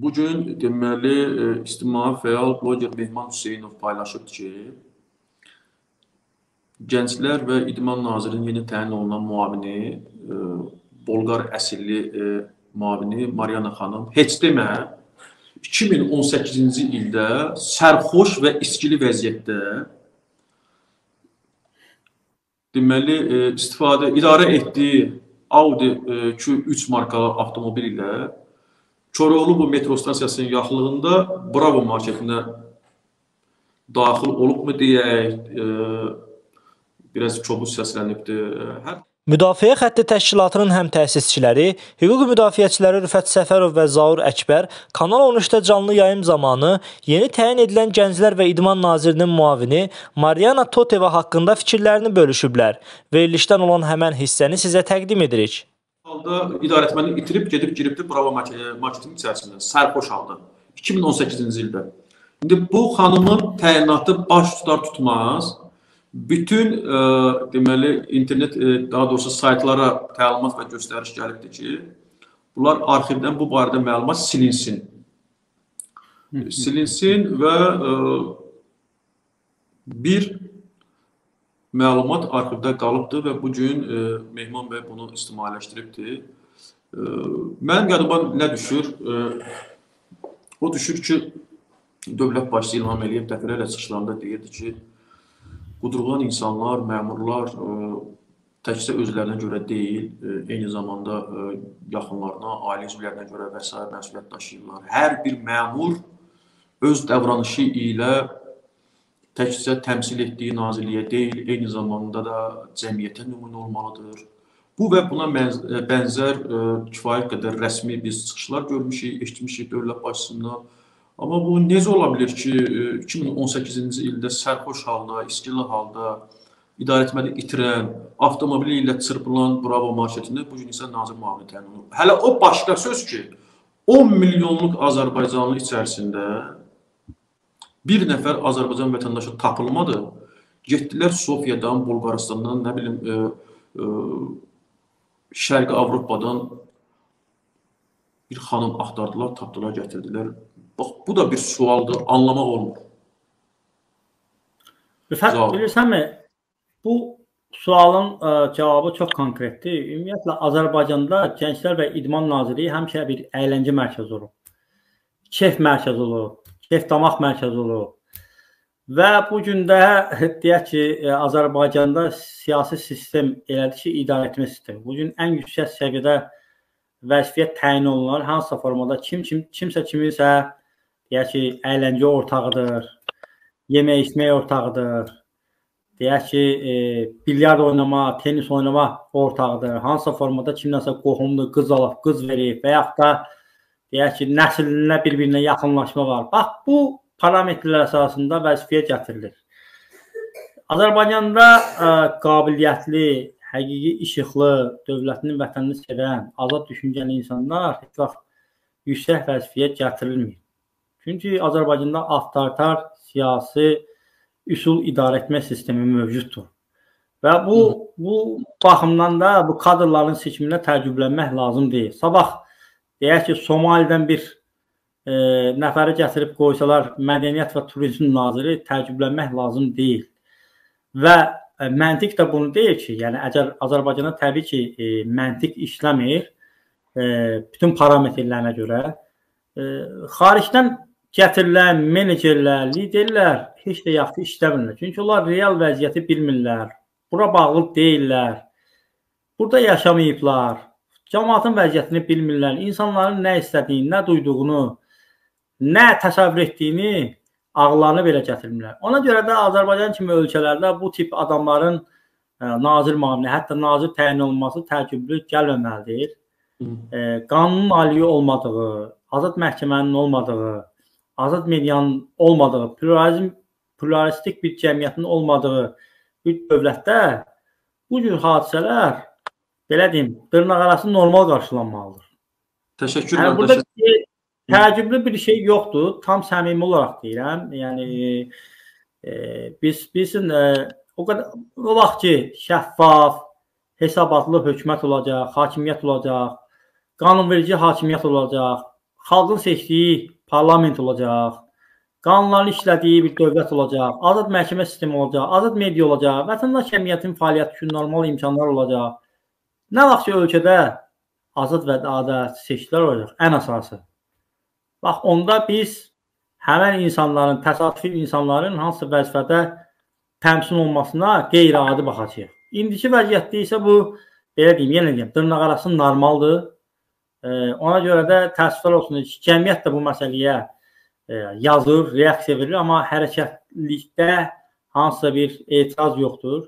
Bu gün deməli e, ictimai fəal bloger Mehman Hüseynov paylaşıb ki, Gənclər və İdman Nazirinin yeni təyin olunan müavini, e, Bolqar əsilli e, müavini Mariana xanım heç demə 2018-ci ildə sərxoş və içkili vəziyyətdə deməli istifadə idarə etdiyi Audi Q3 markalı avtomobil ilə Koroğlu bu metro stansiyasının yaxınlığında Bravo marketinə daxil olubmu deyək, e, biraz kobud səslənibdi. Hər Müdafiə xətti təşkilatının həm təsisçiləri, hüquq müdafiəçiləri Rüfət Səfərov və Zaur Əkbər Kanal 13-də canlı yayım zamanı yeni təyin edilən Gənclər və İdman Nazirinin müavini Mariana Toteva haqqında fikirlərini bölüşüblər. Verilişdən olan həmən hissəni sizə təqdim edirik halda idarəetməni itirib gedib giribdi Bravo marketin içərisində, sərxoş halda 2018-ci ildə. İndi bu xanımın təyinatı baş tutar tutmaz bütün ə, e, deməli internet ə, e, daha doğrusu saytlara təlimat və göstəriş gəlibdi ki, bunlar arxivdən bu barədə məlumat silinsin. silinsin və ə, e, bir məlumat arxivdə qalıbdır və bu gün e, Mehman bəy bunu ictimailəşdiribdir. E, mənim yadıma nə düşür? E, o düşür ki, dövlət başçısı İlham Əliyev dəfələrlə çıxışlarında deyirdi ki, qudrulan insanlar, məmurlar e, təkcə özlərinə görə deyil, e, eyni zamanda e, yaxınlarına, ailə üzvlərinə görə və s. məsuliyyət daşıyırlar. Hər bir məmur öz davranışı ilə təkcə təmsil etdiyi nazirliyə deyil, eyni zamanda da cəmiyyətə nümunə olmalıdır. Bu və buna bənzər ə, e, kifayət qədər rəsmi biz çıxışlar görmüşük, eşitmişik dövlət başçısından. Amma bu necə ola bilər ki, 2018-ci e, ildə sərxoş halda, iskili halda idarəetməni itirən, avtomobili ilə çırpılan Bravo marşrutində bu gün isə nazir müavini təyin olunur. Hələ o başqa söz ki, 10 milyonluq Azərbaycanlı içərisində bir nəfər Azərbaycan vətəndaşı tapılmadı. Getdilər Sofiyadan, Bolqarıstandan, nə bilim, e, e, Şərqi Avropadan bir xanım axtardılar, tapdılar, gətirdilər. Bax, bu da bir sualdır, anlamaq olmur. Rüfət, bilirsənmi, bu sualın ə, e, cavabı çox konkretdir. Ümumiyyətlə, Azərbaycanda Gənclər və İdman Nazirliyi həmişə bir əyləncə mərkəzi olub. Kef mərkəzi olub. Kefdamaq mərkəzi olub. Və bu gün də deyək ki, e, Azərbaycanda siyasi sistem elədir ki, idarə etmə sistemi. Bu gün ən yüksək səviyyədə vəzifəyə təyin olunan hansısa formada kim kim kimsə kiminsə deyək ki, əyləncə ortağıdır, yemək içmək ortağıdır. Deyək ki, e, bilyard oynama, tennis oynama ortağıdır. Hansısa formada kimdənsə qohumdur, qız alıb, qız verib və yaxud da deyək ki, nəslinə bir-birinə yaxınlaşma var. Bax, bu parametrlər əsasında vəzifəyə gətirilir. Azərbaycanda ə, qabiliyyətli, həqiqi işıqlı, dövlətinin vətənini sevən, azad düşüncəli insanlar heç vaxt yüksək vəzifəyə gətirilmir. Çünki Azərbaycanda avtoritar siyasi üsul idarə etmə sistemi mövcuddur. Və bu bu baxımdan da bu kadrların seçiminə təəccüblənmək lazım deyil. Sabah deyək ki, Somalidən bir e, nəfəri gətirib qoysalar mədəniyyət və turizm naziri təəccüblənmək lazım deyil. Və e, məntiq də bunu deyir ki, yəni əgər Azərbaycanda təbii ki, e, məntiq işləmir e, bütün parametrlərinə görə e, xaricdən gətirilən menecerlər, liderlər heç də yaxşı işləmirlər. Çünki onlar real vəziyyəti bilmirlər. Bura bağlı deyillər. Burada yaşamayıblar. Cəmaatın vəziyyətini bilmirlər. İnsanların nə istədiyini, nə duyduğunu, nə təsəvvür etdiyini ağıllarına belə gətirmirlər. Ona görə də Azərbaycan kimi ölkələrdə bu tip adamların e, nazir müavini, hətta nazir təyin olunması təəccüblü gəlməməlidir. E, qanunun aliyi olmadığı, azad məhkəmənin olmadığı, azad medianın olmadığı, pluralizm pluralistik bir cəmiyyətin olmadığı bir dövlətdə bu cür hadisələr belə deyim, dırnaqarası normal qarşılanmalıdır. Təşəkkür yəni, burada ki, təəccüblü bir şey yoxdur. Tam səmimi olaraq deyirəm. Yəni e, biz bizim e, o qədər o vaxt ki, şəffaf, hesabatlı hökumət olacaq, hakimiyyət olacaq, qanunverici hakimiyyət olacaq, xalqın seçdiyi parlament olacaq. Qanunların işlədiyi bir dövlət olacaq, azad məhkəmə sistemi olacaq, azad media olacaq, vətəndaş cəmiyyətinin fəaliyyəti üçün normal imkanlar olacaq. Nə vaxt ki ölkədə azad və ədalətli seçkilər olacaq ən əsası. Bax onda biz həmin insanların, təsadüfi insanların hansı vəzifədə təmsil olunmasına qeyri-adi baxacağıq. İndiki vəziyyətdə isə bu belə deyim, yenə deyim, dırnaqarası normaldır. E, ona görə də təəssüflər olsun ki, cəmiyyət də bu məsələyə e, yazır, reaksiya verir, amma hərəkətlikdə hansısa bir etiraz yoxdur.